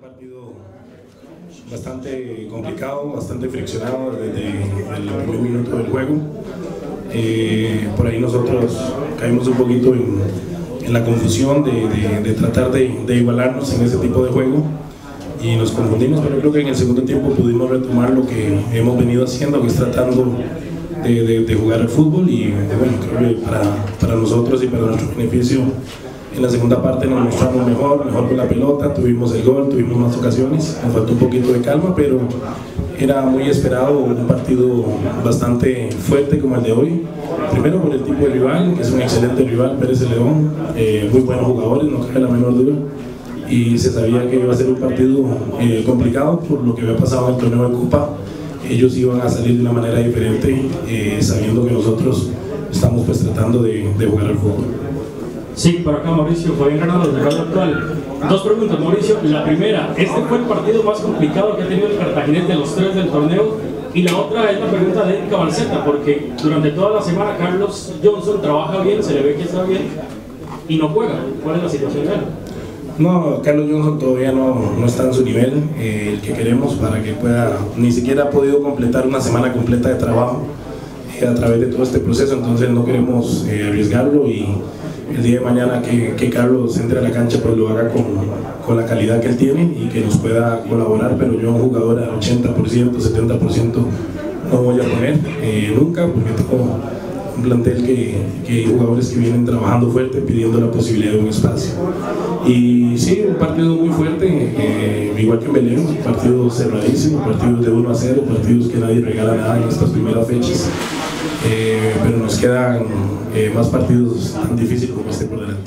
partido bastante complicado, bastante friccionado desde el primer minuto del juego. Eh, por ahí nosotros caímos un poquito en, en la confusión de, de, tratar de, de, igualarnos en ese tipo de juego y nos confundimos, pero creo que en el segundo tiempo pudimos retomar lo que hemos venido haciendo, que es tratando de, jugar al fútbol y bueno, creo que para, para nosotros y para nuestro beneficio en la segunda parte nos mostramos mejor, mejor con la pelota, tuvimos el gol, tuvimos más ocasiones, nos faltó un poquito de calma, pero era muy esperado un partido bastante fuerte como el de hoy. Primero por el tipo de rival, que es un excelente rival, Pérez León, eh, muy buenos jugadores, no cabe la menor duda. Y se sabía que iba a ser un partido eh, complicado por lo que había pasado en el torneo de Copa. Ellos iban a salir de una manera diferente, eh, sabiendo que nosotros estamos pues tratando de, de jugar al fútbol. Sí, por acá Mauricio, Fabián Granados de Radio Actual. Dos preguntas, Mauricio. La primera, ¿este fue el partido más complicado que ha tenido el Cartaginés de los tres del torneo? Y la otra es la pregunta de Erika Balseta, porque durante toda la semana Carlos Johnson trabaja bien, se le ve que está bien, y no juega. ¿Cuál es la situación de él? No, Carlos Johnson todavía no, no está en su nivel, eh, el que queremos para que pueda, ni siquiera ha podido completar una semana completa de trabajo a través de todo este proceso, entonces no queremos eh, arriesgarlo y el día de mañana que, que, Carlos entre a la cancha pues lo haga con, con, la calidad que él tiene y que nos pueda colaborar, pero yo un jugador al 80%, 70% no voy a poner eh, nunca porque tengo un plantel que, que hay jugadores que vienen trabajando fuerte pidiendo la posibilidad de un espacio. Y sí, un partido muy fuerte, igual que en Belén, partidos cerradísimos, partidos de 1 a 0, partidos que nadie regala nada en estas primeras fechas. Eh, pero nos quedan eh, más partidos tan difíciles como este por delante.